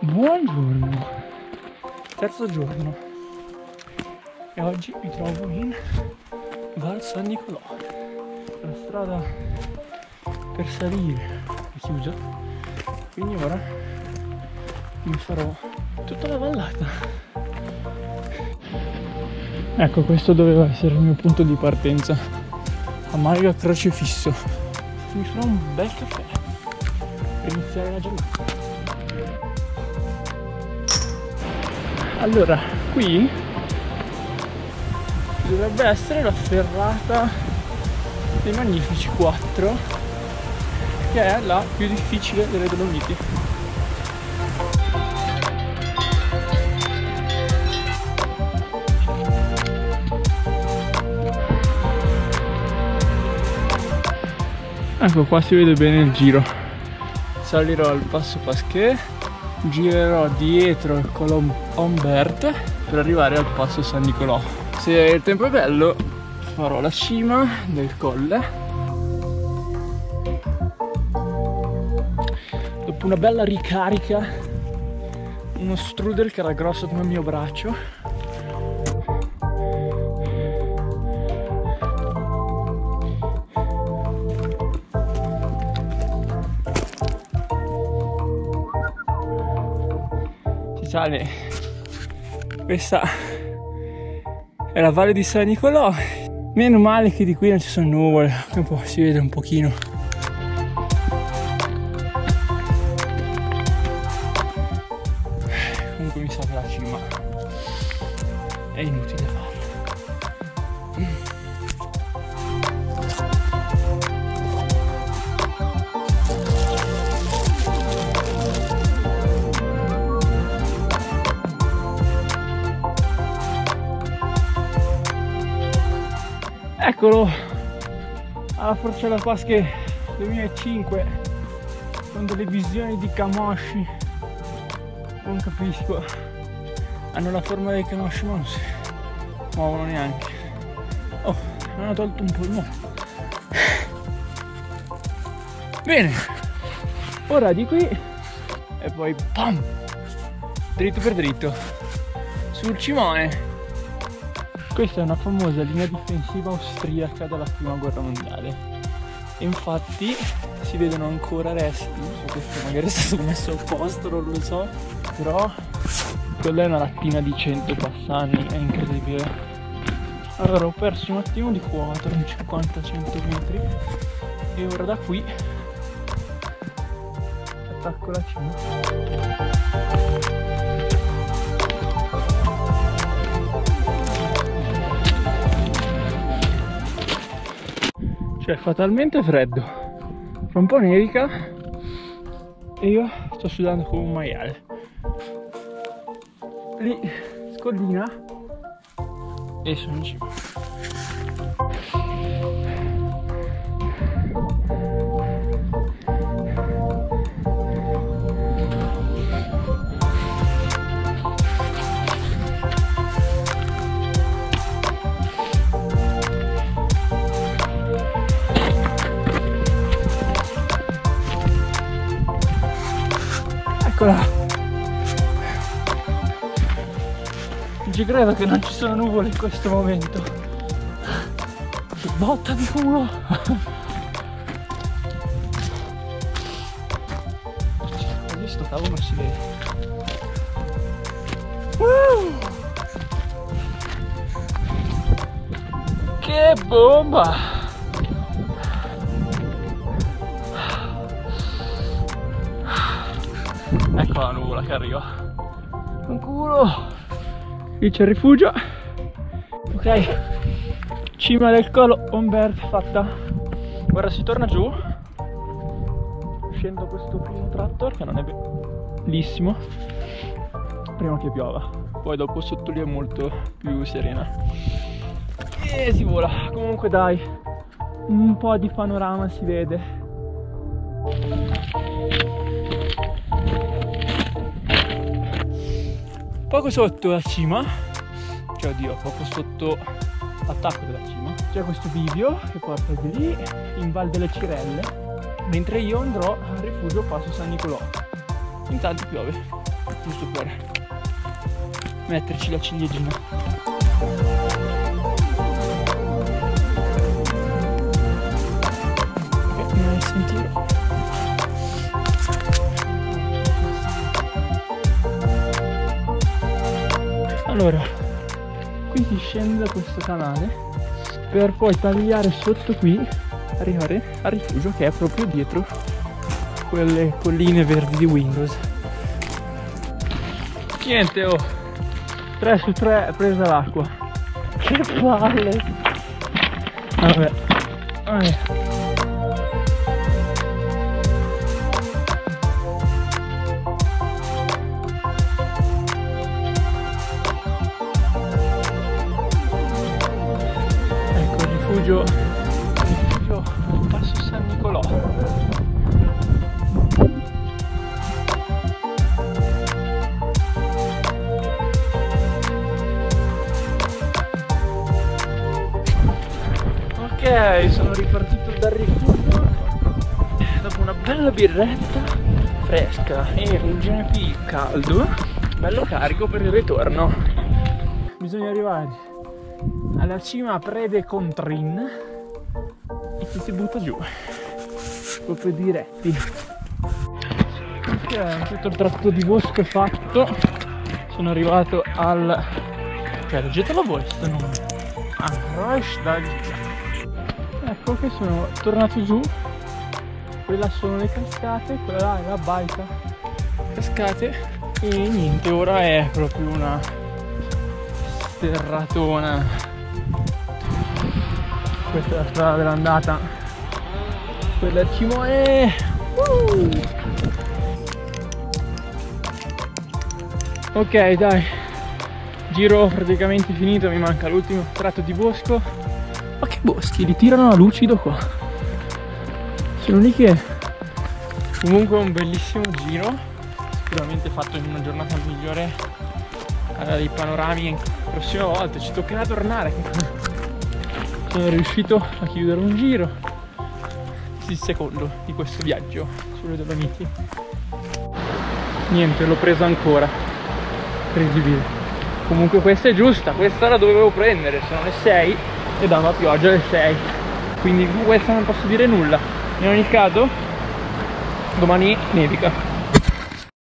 Buongiorno, terzo giorno e oggi mi trovo in Val San Nicolò. La strada per salire è chiusa, quindi ora mi farò tutta la vallata. Ecco, questo doveva essere il mio punto di partenza. A Maiga Crocefisso. Mi farò un bel caffè per iniziare la giornata. Allora, qui dovrebbe essere la ferrata dei Magnifici 4, che è la più difficile delle Dolomiti. Ecco qua si vede bene il giro. Salirò al passo Pasquet, girerò dietro il Colomb Ombert per arrivare al passo San Nicolò. Se il tempo è bello farò la cima del colle. Dopo una bella ricarica, uno strudel che era grosso come il mio braccio, sale questa è la valle di San Nicolò. Meno male che di qui non ci sono nuvole si vede un pochino. Comunque mi sa che la cima è inutile Eccolo alla Forcella Pasche 2005 con delle visioni di Kamoshi non capisco. Hanno la forma dei Kamoshi ma non si muovono neanche. Oh hanno tolto un polmone. Bene ora di qui e poi pam dritto per dritto sul cimone questa è una famosa linea difensiva austriaca della prima guerra mondiale. E infatti si vedono ancora resti, so questo magari è stato messo a posto, non lo so, però quella è una lattina di 100 passanni, è incredibile. Allora ho perso un attimo di quota, un 50-100 metri, e ora da qui attacco la cima. Cioè fa talmente freddo, fa un po' nevica e io sto sudando come un maiale. Lì scollina e sono in cima. Eccola! Non ci credo che non ci sono nuvole in questo momento. Botta di culo! Così sto cavolo non si vede. Che bomba! Ecco la nuvola che arriva. Un culo. Qui c'è il rifugio. Ok. Cima del colo Ombert fatta. Ora si torna giù. Scendo questo primo tratto che non è bellissimo. Prima che piova. Poi dopo sotto lì è molto più serena. E si vola. Comunque dai. Un po' di panorama si vede. Poco sotto la cima, cioè oddio, poco sotto l'attacco della cima, c'è questo bivio che porta di lì in Val delle Cirelle, mentre io andrò al rifugio Passo San Nicolò. intanto piove giusto per metterci la ciliegina nel allora. Qui si scende da questo canale per poi tagliare sotto qui arrivare al rifugio che è proprio dietro quelle colline verdi di Windows. Niente oh. 3 su 3 è presa l'acqua. Che palle. Vabbè. Vabbè rifugio Passo San Nicolò. Ok, sono ripartito dal rifugio. Dopo una bella birretta fresca e un GNP caldo, bello carico per il ritorno. Bisogna arrivare alla cima Prede Contrin e ci si butta giù, proprio diretti. Ok, tutto il tratto di bosco è fatto, sono arrivato al... ok, leggetelo voi sto nome. Ah, Roche d'Alia. Ecco che sono tornato giù. Quella sono le cascate, quella là è la baita. Cascate. E niente, ora è proprio una sterratona. Questa è la strada dell'andata. Quella è Cimoe. Uh! Ok, dai. Giro praticamente finito, mi manca l'ultimo tratto di bosco ma che boschi, li tirano a lucido qua. Sono lì che comunque un bellissimo giro, sicuramente fatto in una giornata migliore eh, dei panorami la prossima volta, ci toccherà tornare. Sono riuscito a chiudere un giro, il secondo di questo viaggio sulle Dolomiti. Niente, l'ho presa ancora. Incredibile. Comunque questa è giusta, questa la dovevo prendere, sono le 6 e dava pioggia alle 6 quindi su questa non posso dire nulla in ogni caso domani nevica